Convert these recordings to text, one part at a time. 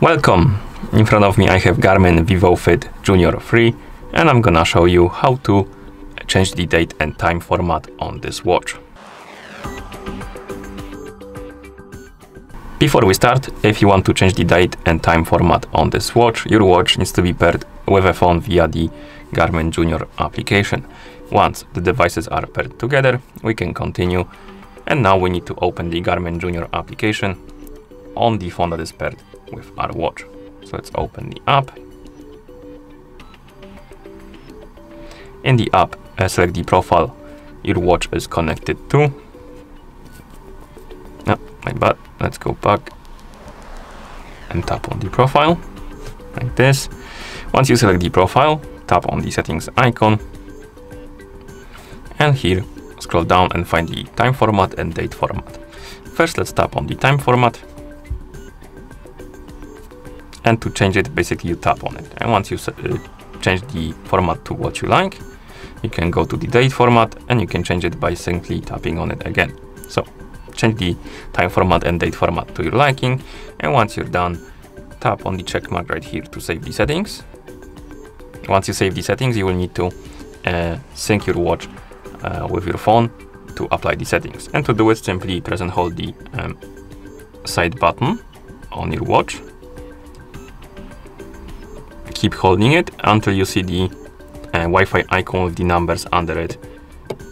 Welcome! In front of me I have Garmin VivoFit Junior 3 and I'm gonna show you how to change the date and time format on this watch. Before we start, if you want to change the date and time format on this watch, your watch needs to be paired with a phone via the Garmin Junior application. Once the devices are paired together, we can continue. And now we need to open the Garmin Junior application on the phone that is paired with our watch. So let's open the app. In the app, uh, select the profile your watch is connected to. No, my bad. Let's go back and tap on the profile like this. Once you select the profile, tap on the settings icon and here scroll down and find the time format and date format. First, let's tap on the time format and to change it basically you tap on it. And once you uh, change the format to what you like you can go to the date format and you can change it by simply tapping on it again. So change the time format and date format to your liking. And once you're done tap on the check mark right here to save the settings. Once you save the settings you will need to uh, sync your watch uh, with your phone to apply the settings. And to do it simply press and hold the um, side button on your watch keep holding it until you see the uh, Wi-Fi icon with the numbers under it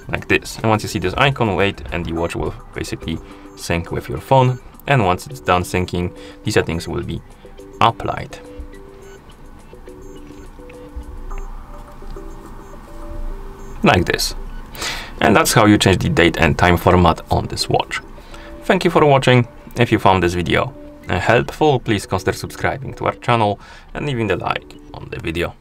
like this. And once you see this icon, wait and the watch will basically sync with your phone. And once it's done syncing, the settings will be applied. Like this. And that's how you change the date and time format on this watch. Thank you for watching. If you found this video helpful, please consider subscribing to our channel and leaving a like on the video.